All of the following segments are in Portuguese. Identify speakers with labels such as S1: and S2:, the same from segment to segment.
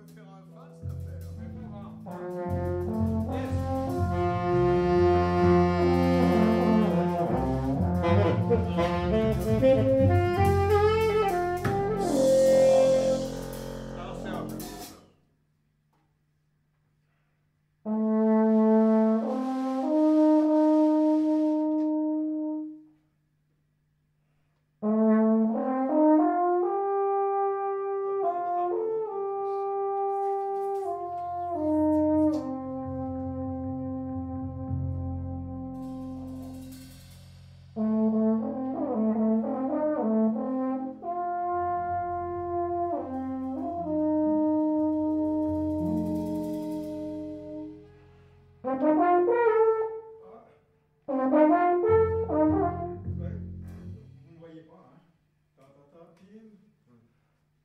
S1: having a feel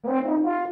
S1: Thank you.